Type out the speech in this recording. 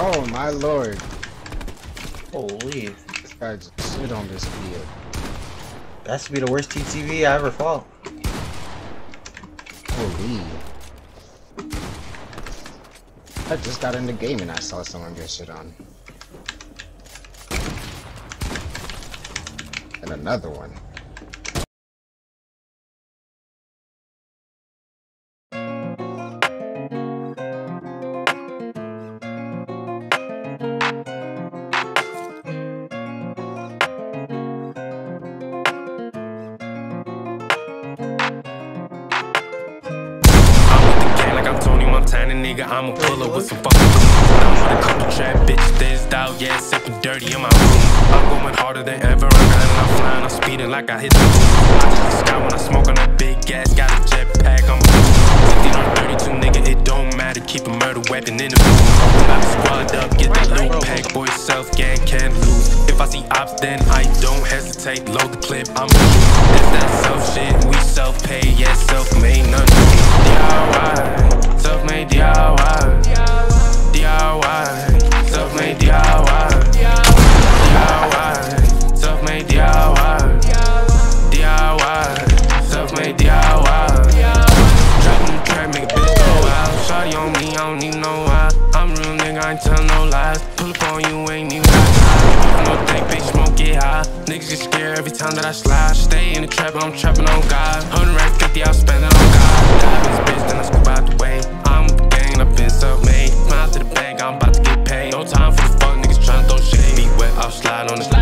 Oh my lord. Holy. This guy just shit on this field. That's to be the worst TTV I ever fought. Holy. I just got in the game and I saw someone get shit on. And another one. Montana nigga, I'm a puller with some fucking I'm with a couple trap bitches, that's out, yeah, sipping dirty in my room. I'm going harder than ever, I'm grinding, I'm flying, I'm speeding like I hit the moon. I the sky when I smoke on that big gas, got a jetpack, I'm a 15 on 32 nigga, it don't matter, keep a murder weapon in the. About to squad up, get the loot pack, boy, self gang can't lose. If I see ops, then I don't hesitate, load the clip, I'm a. It's that self shit, we self-pay, yeah, self-made, none DIY. Self-made Self-made DIY Drop in the track, make a bitch go out Shawty on me, I don't even know why. I'm real nigga, I ain't tell no lies. Pull up on you, ain't even got time. No think, bitch, smoke, get high. Niggas get scared every time that I slide. Stay in the trap, I'm trapping on God. 150, I'll spend it on God. Diamonds, bitch, then I scoop out the way. I'm the gang, I've been self-made. Smile to the bank, I'm about to get paid. No time for the fuck niggas tryna throw shade. Feet wet, I'll slide on it Gotta